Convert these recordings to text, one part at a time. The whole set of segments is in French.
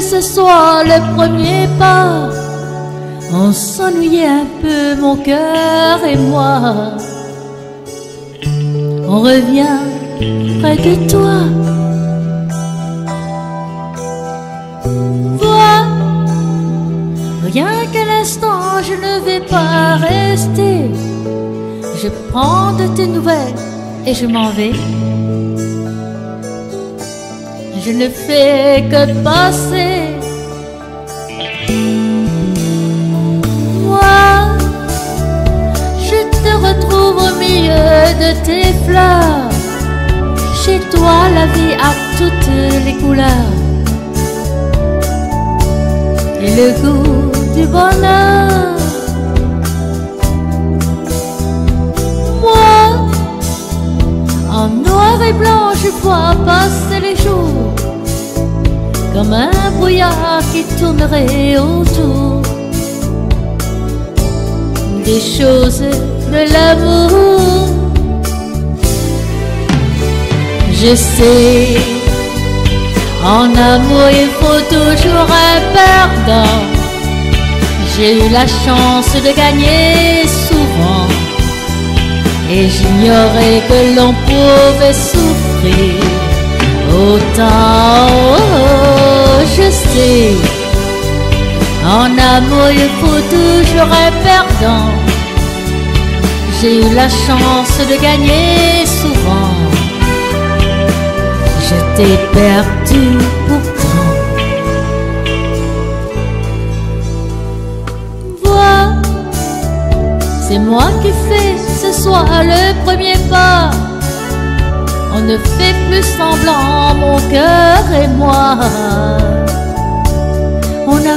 ce soit le premier pas. On s'ennuyait un peu, mon cœur et moi. On revient près de toi. Vois, rien qu'un instant, je ne vais pas rester. Je prends de tes nouvelles et je m'en vais. Je ne fais que passer. Moi, je te retrouve au milieu de tes fleurs. Chez toi, la vie a toutes les couleurs. Et le goût du bonheur. Moi, en noir et blanc, je vois passer comme un brouillard qui tournerait autour des choses de l'amour. Je sais, en amour il faut toujours un perdant. J'ai eu la chance de gagner souvent et j'ignorais que l'on pouvait souffrir autant. Je sais, en amour il faut toujours un perdant. J'ai eu la chance de gagner souvent. Je t'ai perdu pourtant. Vois, c'est moi qui fais ce soir le premier pas. On ne fait plus semblant, mon cœur et moi.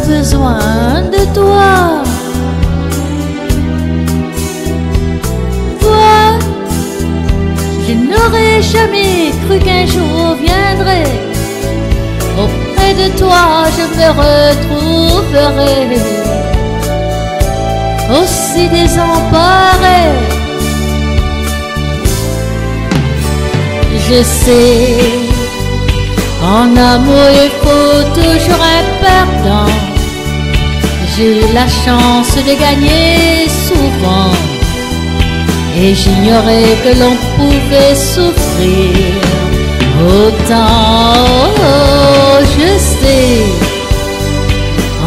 Besoin de toi. Toi, je n'aurais jamais cru qu'un jour viendrait. Auprès de toi, je me retrouverai aussi désemparé. Je sais, en amour il faut toujours un perdant. J'ai eu la chance de gagner souvent et j'ignorais que l'on pouvait souffrir autant. Oh, je sais,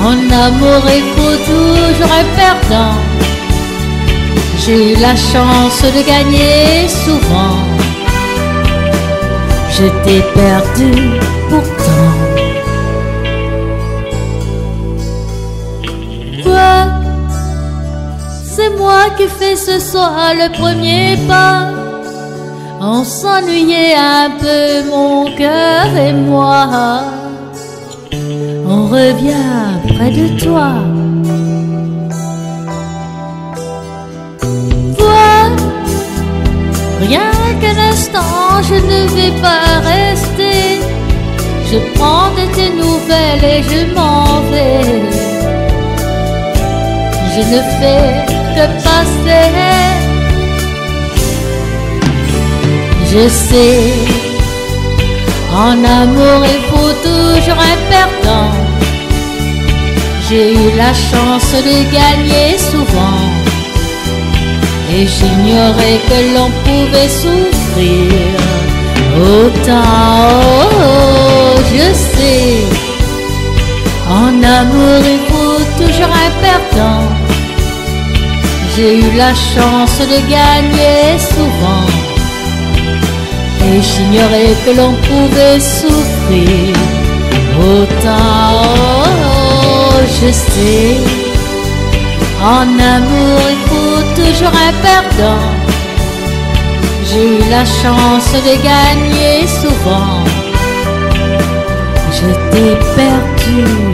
en amour il faut toujours un perdant. J'ai eu la chance de gagner souvent. Je t'ai perdu pourtant. Ce soir le premier pas. On s'ennuyait un peu, mon cœur et moi. On revient près de toi. Toi, rien qu'un instant, je ne vais pas rester. Je prends de tes nouvelles et je m'en vais. Je ne fais que passer. Je sais, en amour il faut toujours un perdant. J'ai eu la chance de gagner souvent. Et j'ignorais que l'on pouvait souffrir autant. Oh, je sais, en amour il faut toujours un perdant. J'ai eu la chance de gagner souvent. Et j'ignorais que l'on pouvait souffrir autant. Oh, je sais, en amour il faut toujours un perdant. J'ai eu la chance de gagner souvent. Je t'ai perdu